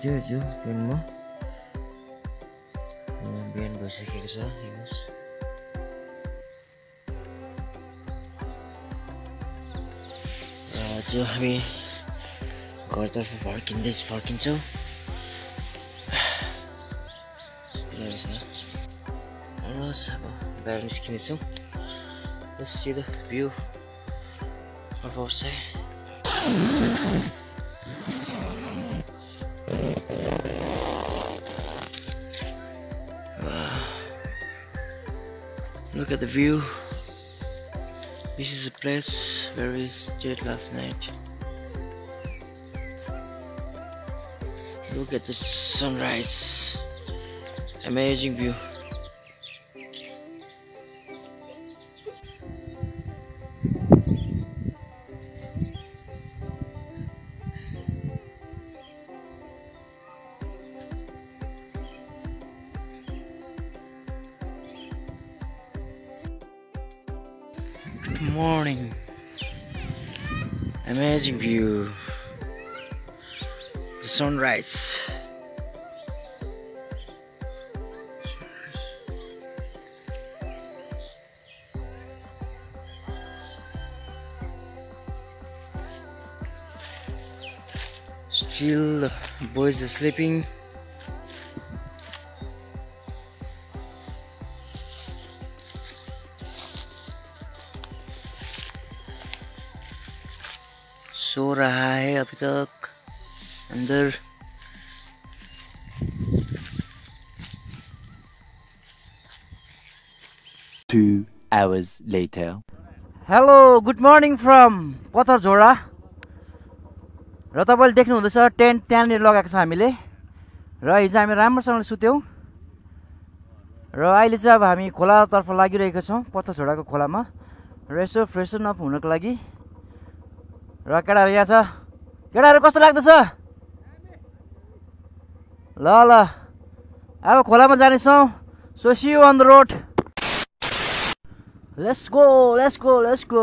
Driver सुत्यो हिजो ट्रेनमा बिहान भइसकेको छ हेर्नुहोस् र आज हामी घरतर्फ फर्किँदैछ फर्किन्छौँ यस्तो लागेको छ हेर्नुहोस् अब बाहिर निस्किनेछौँ Let's see the view of outside. Look at the view. This is a place where we stayed last night. Look at the sunrise. Amazing view. Morning. Amazing view. The sunrise. Still, boys are sleeping. तक अंदर Two hours later. Hello good morning from Pattharjhoda र तपाईँले देख्नुहुँदैछ tent त्यहाँनिर लगाएको छ हामीले। र हिजो हामी राम्रोसँगले सुत्यौँ। र अहिले चाहिँ अब हामी खोलातर्फ लागिरहेका छौँ पत्थरझोडाको खोलामा। र यसो फ्रेसन अप हुनको लागि। र केटाहरू यहाँ छ। केटाहरू कस्तो लाग्दैछ? ल ल। अब खोलामा जानेछौँ। So see on the road let's go let's go let's go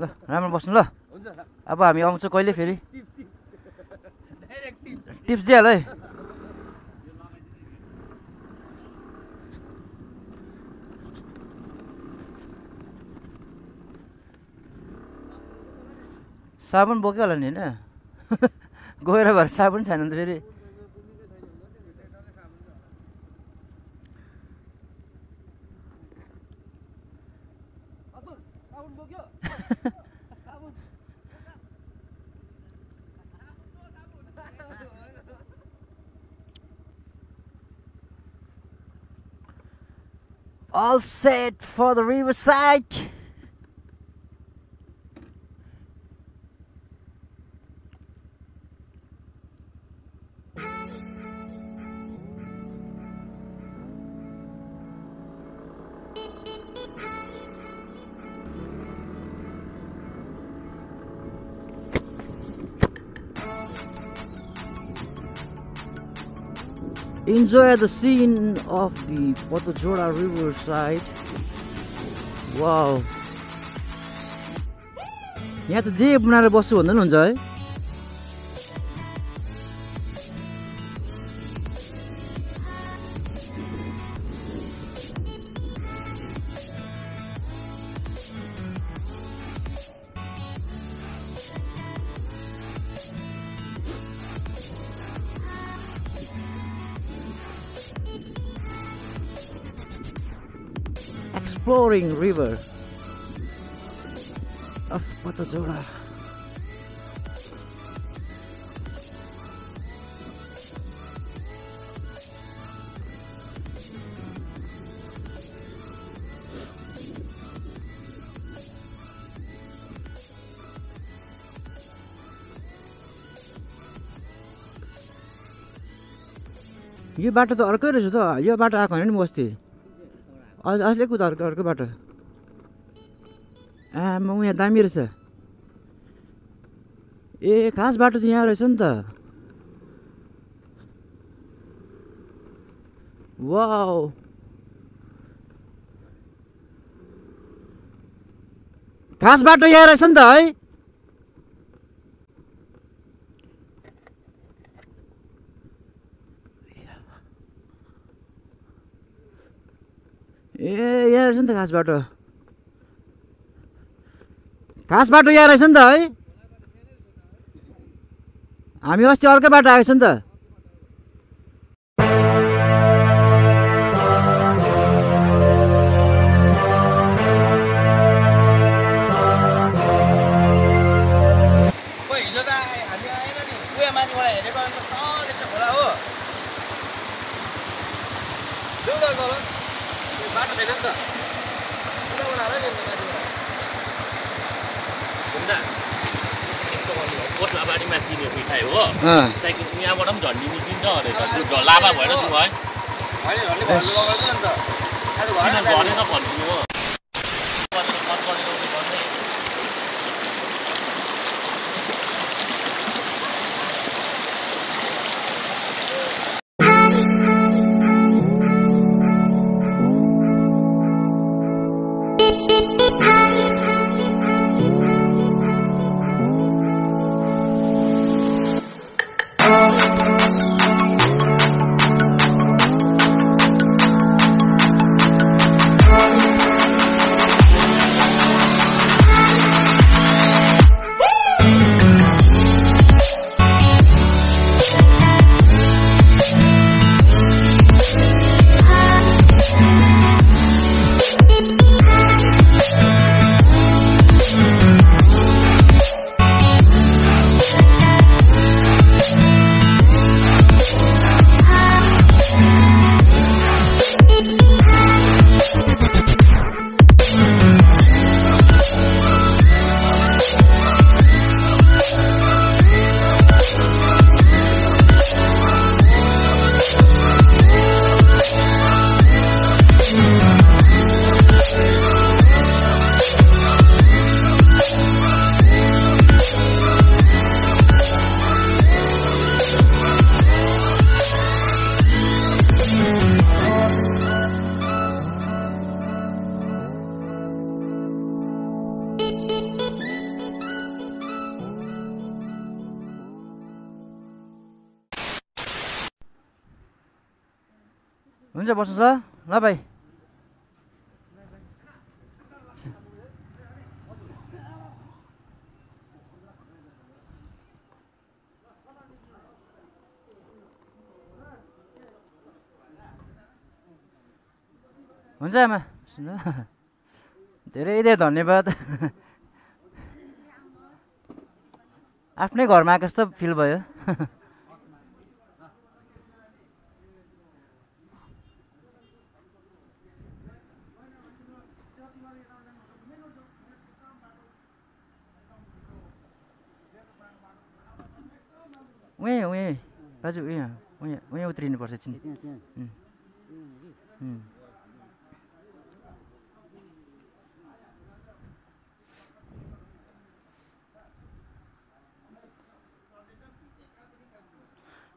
ल राम्रो बस्नु ल। अब हामी आउँछ कहिले फेरि? टिप्स दिइहाल है। साबुन बोक्यो होला नि होइन गएर भएर साबुन छैन त फेरि All set for the riverside. Enjoy the scene of the Potojoda riverside. Wow. यहाँ त जे बनाएर बस्छु भन्दा पनि हुन्छ है exploring river. Of Potojoda. यो बाटो त अर्कै रहेछ त। यो बाटो आएको होइन नि बस्ती अझ अझै कुदा अर्को अर्को बाटो आमा यहाँ दामी रहेछ। ए खास बाटो चाहिँ यहाँ रहेछ नि त। वाउ। खास बाटो यहाँ रहेछ नि त है। ए यहाँ रहेछ नि त खास बाटो। खास बाटो यहाँ रहेछ नि त है। हामी अस्ति अर्कै बाटो आएछ नि त। कोठलाबारीमा किन्यो मिठाई हो त्यहाँदेखि यहाँबाट पनि झन्डी निस्किन्छ अरे त त्यो लाभा भएर जाउँ है होइन झन्डै भन्नु लगाउँछ नि त आज किन भएन त गरेन भन्नु हो हुन्छ बस्नु छ। ल भाइ। हुन्छ आमा। सुन धेरै धेरै धन्यवाद। आफ्नै घरमा आएको जस्तो फिल भयो उहीँ उहीँ दाजु उहीँ उहीँ उहीँ उत्रिनुपर्छ एकछिन.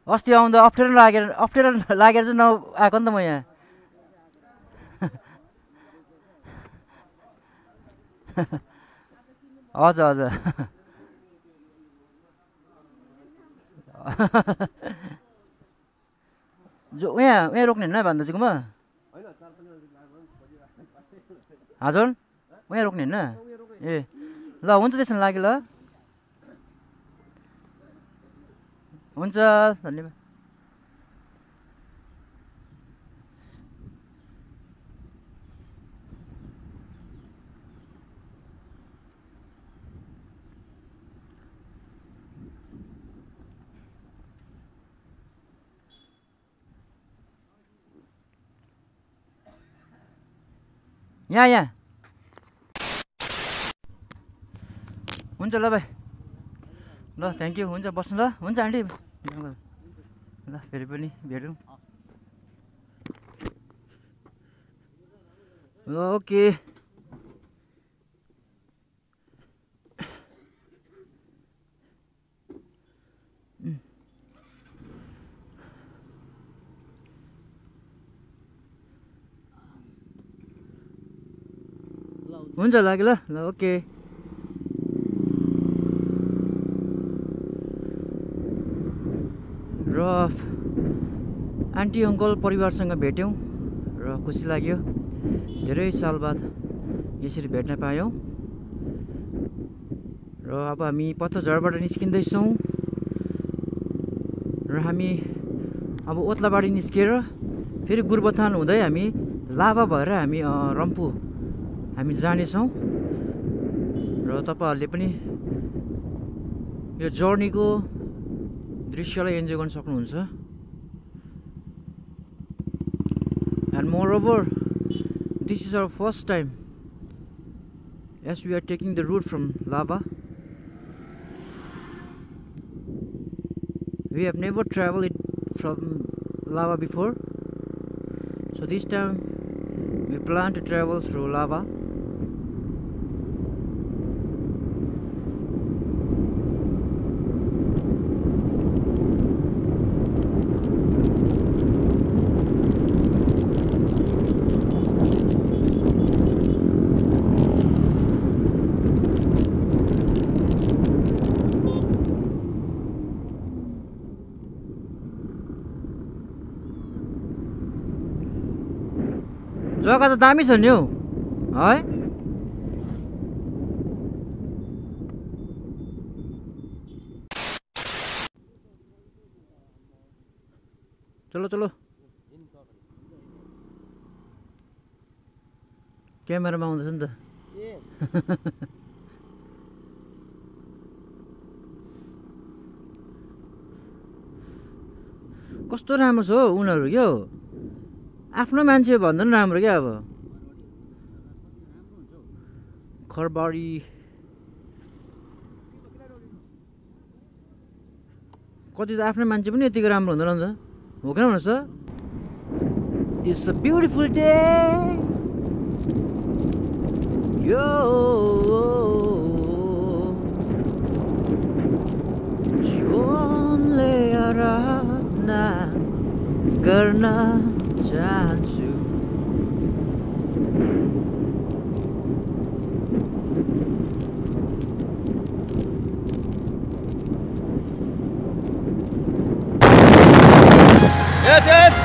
अस्ति आउँदा अप्ठ्यारो लागेर अप्ठ्यारो लागेर चाहिँ नआएको नि त म यहाँ हजुर हजुर जो उहाँ उहाँ रोक्ने होइन भन्दाजुकोमा हजुर उहाँ रोक्ने होइन ए ल हुन्छ त्यसो भने लाग्यो ल हुन्छ धन्यवाद यहाँ यहाँ हुन्छ ल भाइ। ल थ्याङ्क यू हुन्छ बस्नु ल। हुन्छ आन्टी। ल फेरि पनि भेटौँ। ओके। हुन्छ लाग्यो ल ल ओके। र आन्टी अङ्कल परिवारसँग भेट्यौँ र खुसी लाग्यो। धेरै साल बाद यसरी भेट्न पायौँ। र अब हामी पत्थझरबाट निस्किँदैछौँ र हामी अब ओत्लाबाडी निस्किएर फेरि गुरुबथान हुँदै हामी लाभा भएर हामी रम्फू हामी जानेछौँ र तपाईँहरूले पनि यो जर्नीको दृश्यलाई इन्जोय गर्न सक्नुहुन्छ and moreover this is our first time as we are taking the route from Lava we have never traveled it from lava before so this time we plan to travel through lava जग्गा त दामी छ नि हौ है चलो चलो क्यामेरामा आउँदैछ नि त कस्तो राम्रो छ हौ उनीहरू क्या हौ आफ्नो मान्छे भन्दा पनि राम्रो क्या अब। खरबाडी कति त आफ्नै मान्छे पनि यतिको राम्रो हुँदैन नि त। हो किन भन्नुहोस् त? इट्स अ ब्युटिफुल डे यो गर्न هاتف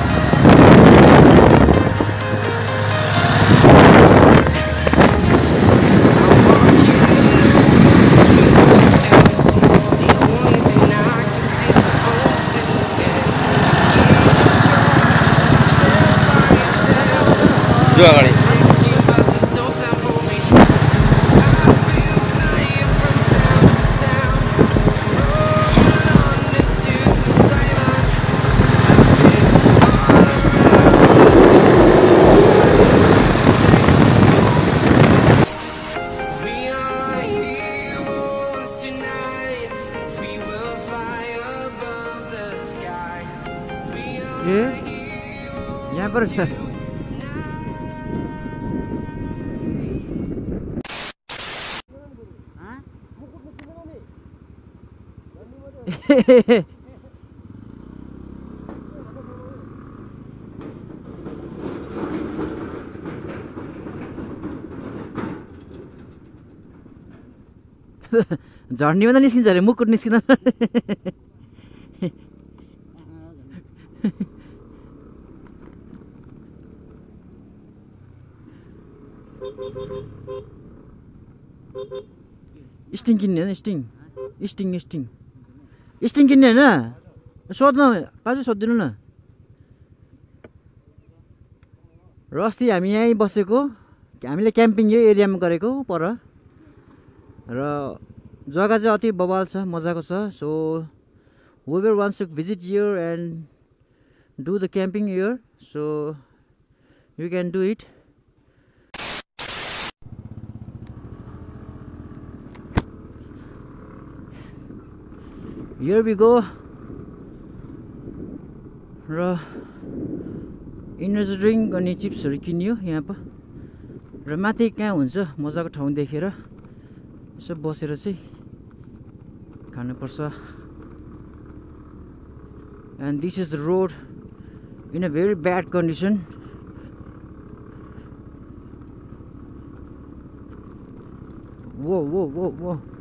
झर्नीमा त निस्किन्छ अरे मुकुट निस्किँदैन स्टिङ किन्ने स्टिङ। स्टिङ स्टिङ। स्टिङ किन्ने होइन सोध्न काजु सोधिदिनु न र अस्ति हामी यहीँ बसेको हामीले क्याम्पिङ यही एरियामा गरेको पर र जग्गा चाहिँ अति बवाल छ मजाको छ so whoever wants to visit here and do the camping here so you can do it here we go र इनर्जी ड्रिङ्क अनि चिप्सहरू किनियो यहाँ प र माथि कहाँ हुन्छ मजाको ठाउँ देखेर यसो बसेर चाहिँ खानुपर्छ and this is the road in a very bad condition whoa whoa whoa वो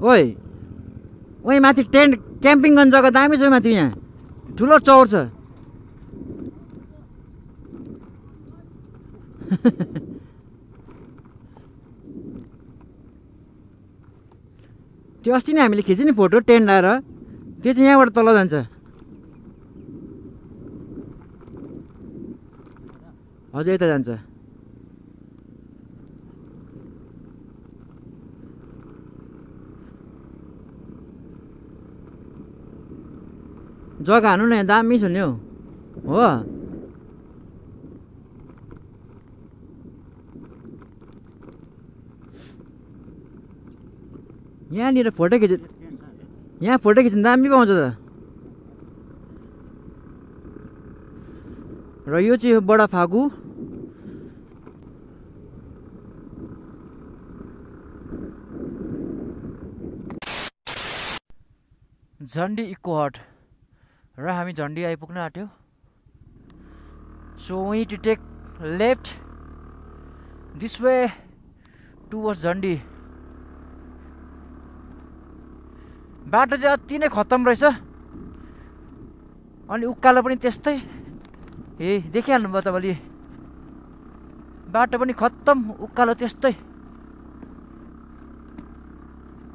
ओइ ओइ माथि टेन्ट क्याम्पिङ गर्ने जग्गा दामी छ माथि यहाँ। ठुलो चौर छ। त्यो अस्ति नै हामीले खिच्यो नि फोटो टेन्ट लाएर। त्यो चाहिँ यहाँबाट तल जान्छ। हजुर यता जान्छ। जग्गा हान्नु न यहाँ दामी छ नि हौ। हो। यहाँनिर फोटो खिच यहाँ फोटो खिच्नु दामी पाउँछ त। र यो चाहिँ बडा फागु। झन्डी इको हट। र हामी झन्डी आइपुग्न आँट्यो। So we to take left this way towards Jhandi. बाटो चाहिँ अति नै खत्तम रहेछ। अनि उकालो पनि त्यस्तै। ए देखिहाल्नुभयो तपाईँले। बाटो पनि खत्तम उकालो त्यस्तै।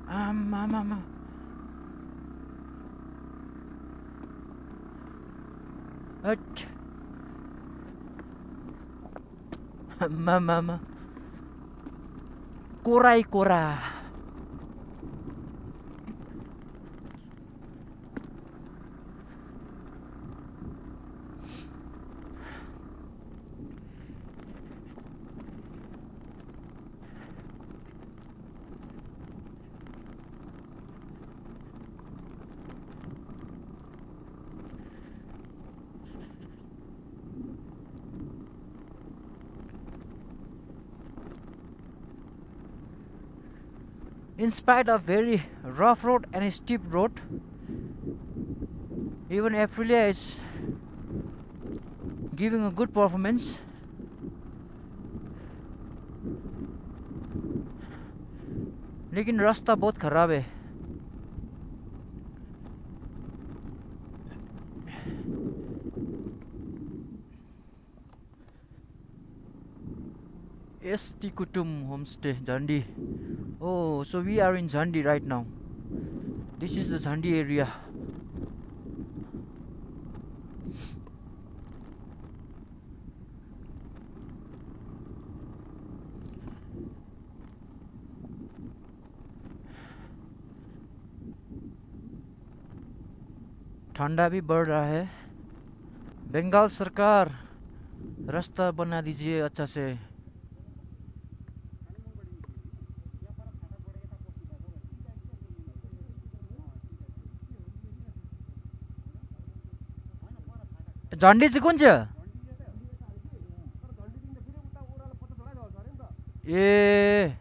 आमामामा। हट Hut. Mama, mama. Kurai, kurai. in spite of very rough road and steep road even aprilia is giving a good performance लेकिन रास्ता बहुत खराब है एसटी कुटुम homestay Jhandi Oh, so we are in Zandi right now. This is the Zandi area. ठंडा भी बढ़ रहा है बंगाल सरकार रास्ता बना दीजिए अच्छा से झन्डी चाहिँ कुन चाहिँ? ए।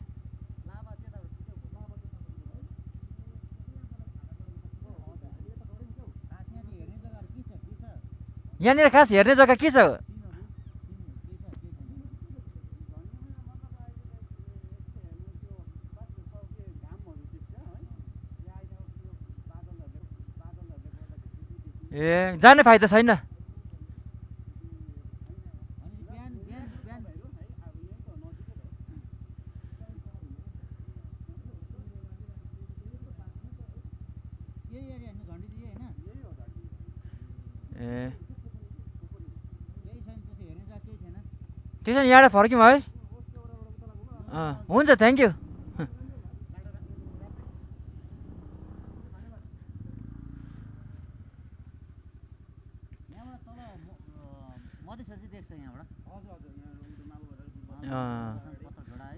यहाँनिर खास हेर्ने जग्गा के छ? ए जाने फाइदा छैन। भने यहाँबाट फर्क्यौँ है हुन्छ थ्याङ्क यू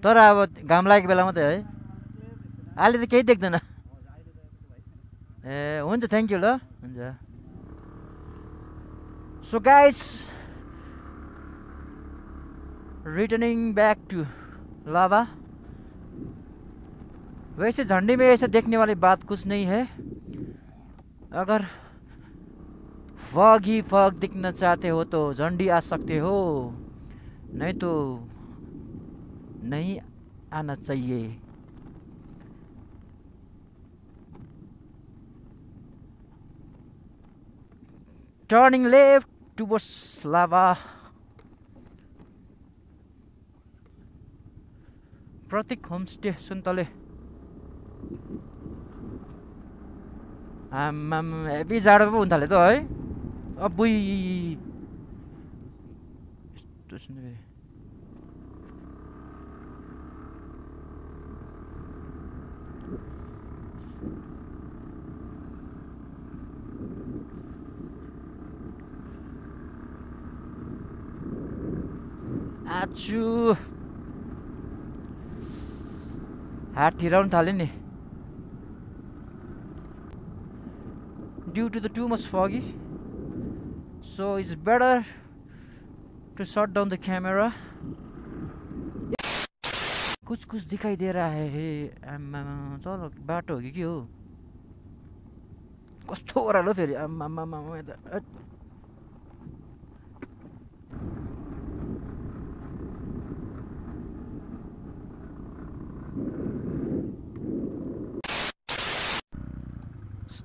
तर अब घाम लागेको बेला मात्रै है। अहिले त केही देख्दैन। ए हुन्छ थ्याङ्क यू ल। हुन्छ। So guys returning back to Lava वैसे झंडी में ऐसे देखने वाली बात कुछ नहीं है। अगर फग ही फग दिखना चाहते हो तो झंडी आ सकते हो। नहीं तो नहीं आना चाहिए। Turning left towards lava Prateek homestay सुन्तले आमाम हेभी जाडो पो हुन थाल्यो त है। अबुई। यस्तो सुन्नु फेरि हात ठिराउनु थाल्यो नि due to the too much foggy so it's better to shut down the camera कुछ कुछ दिखाई दे रहा है हे आम्मामा तल बाटो हो कि के हो कस्तो ओह्रालो फेरि आम्मामा यता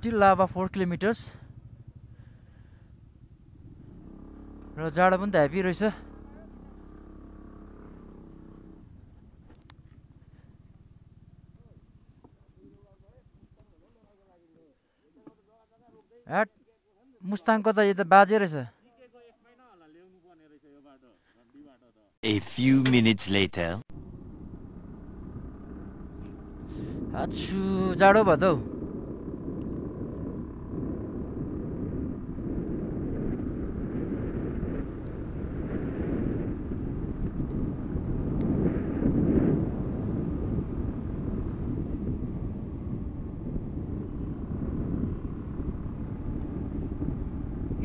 स्टिल लाभा फोर किलोमिटर्स? र जाडो पनि त हेभी रहेछ। ह्याट मुस्ताङको त यो त बाजे रहेछ। A few minutes later. आछु जाडो भयो त हौ।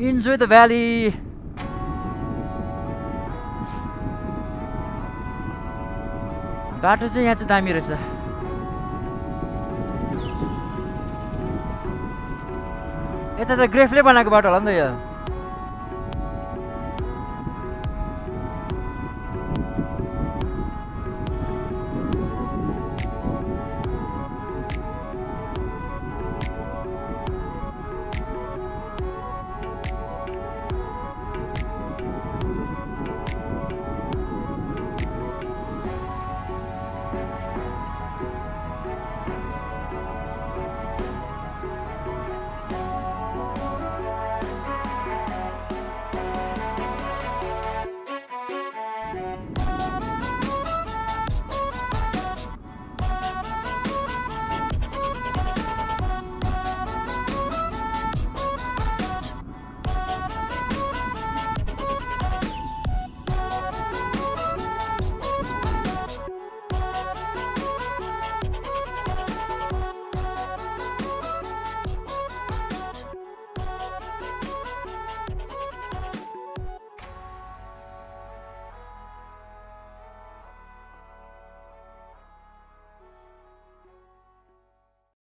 Enjoy the valley. बाटो चाहिँ यहाँ चाहिँ दामी रहेछ यता त ग्रेफले बनाएको बाटो होला नि त यो